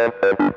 Thank you.